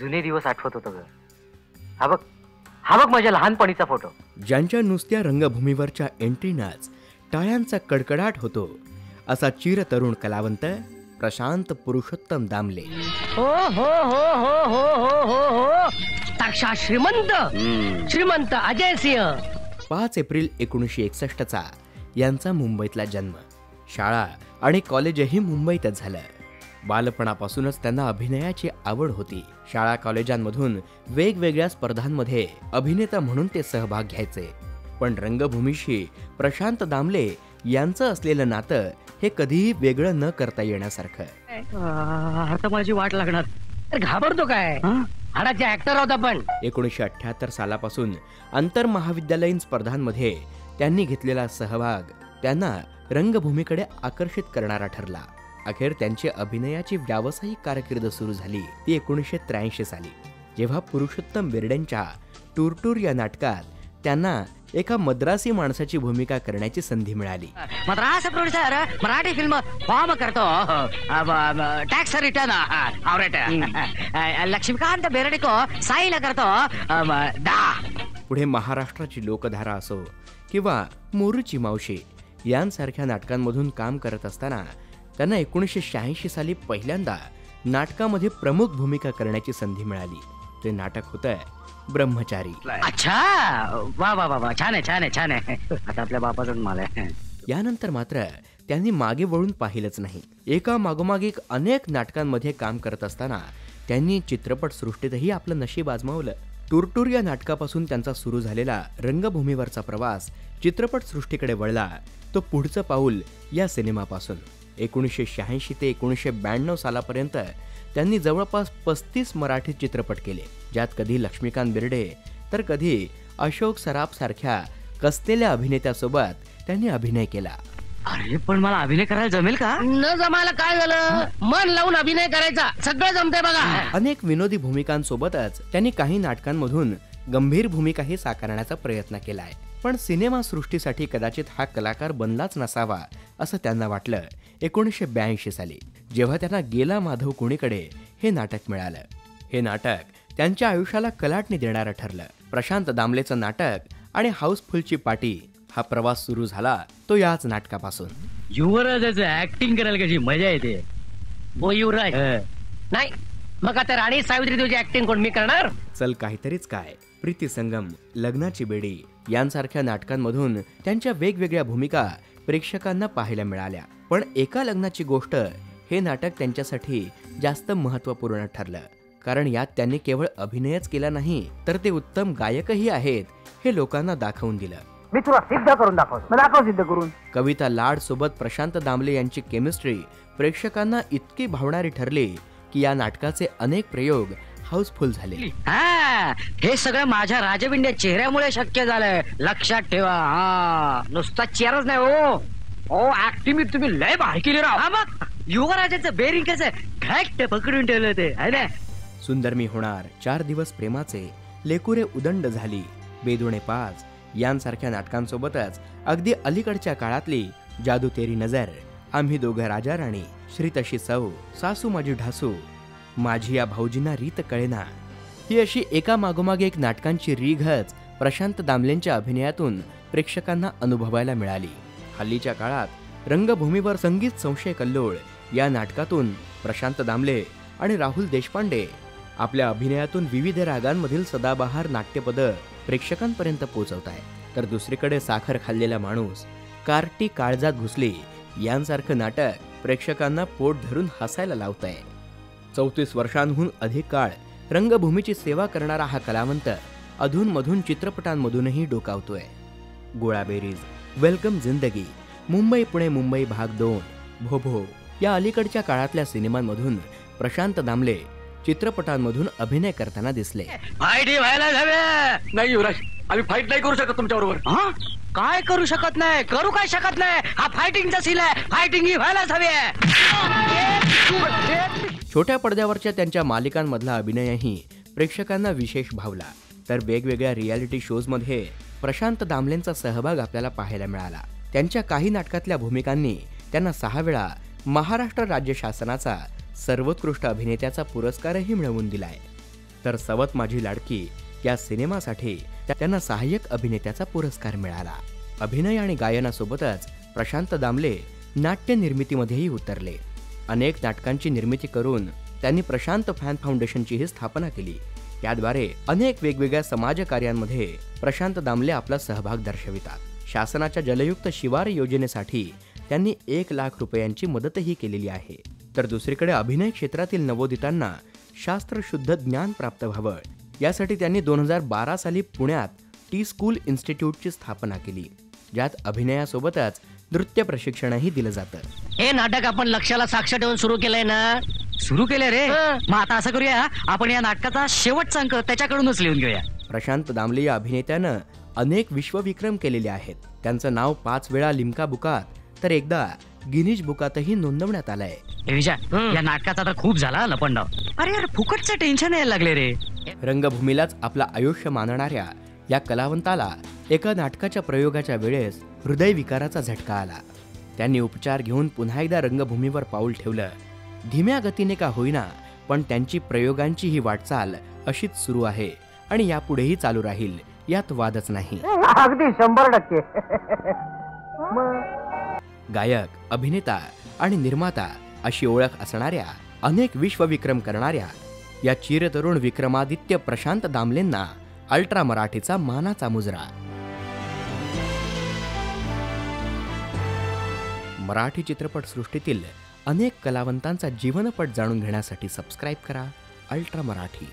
जुने दिवस आठवत होतो ग. हा बघ हा बघ माझ्या लहानपणीचा फोटो. ज्यांच्या नुसत्या रंगभूमीवरच्या एंट्रीनाच टाळ्यांचा कडकडाट होतो असा चिरतरुण कलावंत प्रशांत पुरुषोत्तम दामले. हो हो हो हो हो हो हो हो. साक्षात श्रीमंत. श्रीमंत अजय सिंह. पाच एप्रिल एकोणीसशे एकसष्टचा यांचा मुंबईतला जन्म. शाळा आणि कॉलेजही मुंबईतच झालं. बालपणापासूनच त्यांना अभिनयाची आवड होती. शाळा कॉलेजांमधून वेगवेगळ्या स्पर्धांमध्ये अभिनेता म्हणून ते सहभाग घ्यायचे. पण रंगभूमीशी प्रशांत दामले यांचं असलेलं नातं हे कधीही वेगळं न करता येण्यासारखं. आता माझी वाट लागणार. घाबरतो काय? ऍक्टर आहोत आपण. एकोणीसशे अठ्याहत्तर सालापासून आंतर महाविद्यालयीन स्पर्धांमध्ये त्यांनी घेतलेला सहभाग त्यांना रंगभूमीकडे आकर्षित करणारा ठरला. अखेर त्यांची अभिनयाची व्यावसायिक कारकीर्द सुरू झाली. ती एकोणीसशे त्र्याऐंशी साली. जेव्हा पुरुषोत्तम बेर्डेंच्या टूरटूर या नाटकात त्यांना एका मद्रासी माणसाची भूमिका करण्याची संधी मिळाली. Madras producer Marathi film form करतो. टॅक्स रिटर्न लक्ष्मीकांत बेरडेको साईला करतो. दा. पुढे महाराष्ट्राची लोकधारा असो किंवा मोरूची मावशी यांसारख्या नाटकांमधून काम करत असताना त्यांना एकोणीसशे शहाऐंशी साली पहिल्यांदा नाटकामध्ये प्रमुख भूमिका करण्याची संधी मिळाली. ते नाटक होतं ब्रह्मचारी. अच्छा! वा वा वा छान आहे छान आहे छान आहे. आता आपल्या बापाचा माल यानंतर मात्र त्यांनी मागे वळून पाहिलंच नाही. एका मागोमाग एक अनेक नाटकांमध्ये काम करत असताना त्यांनी चित्रपट सृष्टीतही आपलं नशीब आजमावलं. टूरटूर या नाटकापासून त्यांचा सुरू झालेला रंगभूमीवरचा प्रवास चित्रपट सृष्टीकडे वळला तो पुढचं पाऊल या सिनेमापासून. एकोणीसशे शहाऐंशी ते एकोणीसशे ब्याण्णव सालापर्यंत त्यांनी जवळपास पस्तीस मराठी चित्रपट केले. ज्यात कधी लक्ष्मीकांत बिर्डे तर कधी अशोक सराफ सारख्या कसलेल्या अभिनेत्यासोबत त्यांनी अभिनय केला. अरे पण मला अभिनय करायला जमेल का? न जमायला काय झालं? मन लावून अभिनय करायचा. सगळं जमतंय बघा. अनेक विनोदी भूमिकांसोबतच त्यांनी काही नाटकांमधून गंभीर भूमिकाही साकारण्याचा प्रयत्न केलाय. पण सिनेमा सृष्टीसाठी कदाचित हा कलाकार बनलाच नसावा असं त्यांना वाटलं. एकोणीसशे ब्याऐंशी साली जेव्हा त्यांना गेला माधव कुणीकडे हे नाटक मिळालं. हे नाटक त्यांच्या आयुष्याला कलाटणी देणारं ठरलं. प्रशांत दामलेचं नाटक आणि हाऊसफुलची पाटी हा प्रवास सुरू झाला तो याच नाटकापासून. युवराजाचं ऍक्टिंग करायला कशी मजा येते? ओ युवराज. नाही मग आता राणी सावित्री तुझी ऍक्टिंग कोण मी करणार? चल काहीतरीच काय. प्रीती संगम लग्नाची बेडी यांसारख्या नाटकांमधून त्यांच्या वेगवेगळ्या भूमिका प्रेक्षकांना पाहायला मिळाल्या. पण एका लग्नाची गोष्ट हे नाटक त्यांच्यासाठी जास्त महत्त्वपूर्ण ठरलं. कारण यात त्यांनी केवळ अभिनयच केला नाही तर ते उत्तम गायकही आहेत हे लोकांना दाखवून दिलं. मी तुला सिद्ध करून दाखवतो. मग दाखव सिद्ध करून. कविता लाड सोबत प्रशांत दामले यांची केमिस्ट्री प्रेक्षकांना इतकी भावणारी ठरली की या नाटकाचे अनेक प्रयोग हाऊसफुल झाले. हा हे सगळं माझ्या राजविंड्या चेहऱ्यामुळे शक्य झालंय. लक्षात ठेवा. हा नुसता चेहराच नाही हो. ओ ऍक्टिंग मी तुम्ही लय भारी केली राव. हा बघ युवराजाचं बेरिंग कसं घट्ट पकडून ठेवलं ते है ना? सुंदर मी होणार चार दिवस प्रेमाचे लेकुरे उदंड झाली बेदुणे पाच यांसारख्या नाटकांसोबतच अगदी अलीकडच्या काळातली जादू तेरी नजर आम्ही दोघं राजा राणी श्री तशी सौ सासू माझी ढासू माझी या भाऊजींना रीत कळेना. ही अशी एका मागोमाग एक नाटकांची रीघच प्रशांत दामलेंच्या अभिनयातून प्रेक्षकांना अनुभवायला मिळाली. हल्लीच्या काळात रंगभूमीवर संगीत संशय कल्लोळ या नाटकातून प्रशांत दामले आणि राहुल देशपांडे आपल्या अभिनयातून विविध रागांमधील सदाबहार नाट्यपद प्रेक्षकांपर्यंत पोहोचवत आहे तर दुसरीकडे साखर खाल्लेला माणूस कार्टी काळजात घुसली यांसारखं नाटक प्रेक्षकांना पोट धरून हसायला लावत आहे. चौतीस वर्षांहून अधिक काळ रंगभूमीची सेवा करणारा हा कलावंत अधूनमधून चित्रपटांमधूनही डोकावतोय. गोळाबेरीज वेलकम जिंदगी. मुंबई पुणे मुंबई भाग दोन. भो भो. या अलीकडच्या काळातल्या सिनेमांमधून प्रशांत दामले चित्रपटांमधून अभिनय करताना दिसले. फाईट व्हायला हवे. नाही युवराज आम्ही फाईट नाही करू शकत तुमच्या बरोबर काय करू शकत नाही? करू काय शकत नाही? हा फायटिंगचा सील आहे. फायटिंग ही व्हायलाच हवी आहे. छोट्या पडद्यावरच्या त्यांच्या मालिकांमधला अभिनयही प्रेक्षकांना विशेष भावला. तर वेगवेगळ्या रियालिटी शोजमध्ये प्रशांत दामलेंचा सहभाग आपल्याला पाहायला मिळाला. त्यांच्या काही नाटकातल्या भूमिकांनी त्यांना सहा वेळा महाराष्ट्र राज्य शासनाचा सर्वोत्कृष्ट अभिनेत्याचा पुरस्कारही मिळवून दिलाय. तर सवत माझी लाडकी या सिनेमासाठी त्या- त्यांना सहाय्यक अभिनेत्याचा पुरस्कार मिळाला. अभिनय आणि गायनासोबतच प्रशांत दामले नाट्य निर्मितीमध्येही उतरले. अनेक नाटकांची निर्मिती करून त्यांनी प्रशांत फॅन फाउंडेशनचीही स्थापना केली. त्याद्वारे अनेक वेगवेगळ्या समाजकार्यांमध्ये प्रशांत दामले आपला सहभाग दर्शवितात. शासनाच्या जलयुक्त शिवार योजनेसाठी त्यांनी एक लाख रुपयांची मदतही केलेली आहे. तर दुसरीकडे अभिनय क्षेत्रातील नवोदितांना शास्त्रशुद्ध ज्ञान प्राप्त व्हावं यासाठी त्यांनी दोन हजार बारा साली पुण्यात टी स्कूल इन्स्टिट्यूटची स्थापना केली ज्यात अभिनयासोबतच नृत्य प्रशिक्षणही दिलं जातं. हे नाटक आपण लक्षाला साक्ष ठेवून सुरू केलंय ना? सुरू केलंय रे. मग आता असं करूया आपण या नाटकाचा शेवटचा अंक त्याच्याकडूनच लिहून घेऊया. प्रशांत दामले या अभिनेत्यानं अनेक विश्वविक्रम केलेले आहेत. त्यांचं नाव पाच वेळा लिम्का बुकात तर एकदा गिनीज बुकातही नोंदवण्यात आलंय. हे. विजय या नाटकाचा तर खूप झाला लपंडाव. अरे यार फुकटचं टेन्शन यायला लागले रे. रंगभूमीलाच आपलं आयुष्य मानणाऱ्या या कलावंताला एका नाटकाच्या प्रयोगाच्या वेळेस हृदयविकाराचा झटका आला. त्यांनी उपचार घेऊन पुन्हा एकदा रंगभूमीवर पाऊल ठेवलं. धीम्या गतीने का होईना पण त्यांची प्रयोगांची ही वाटचाल अशीच सुरू आहे आणि यापुढेही चालू राहील यात वादच नाही. अगदी शंभर टक्के. गायक अभिनेता आणि निर्माता अशी ओळख असणाऱ्या अनेक विश्वविक्रम करणाऱ्या या चिरतरुण विक्रमादित्य प्रशांत दामलेंना अल्ट्रा मराठीचा मानाचा मुजरा. मराठी चित्रपटसृष्टीतील अनेक कलावंतांचा जीवनपट जाणून घेण्यासाठी सबस्क्राईब करा. अल्ट्रा मराठी.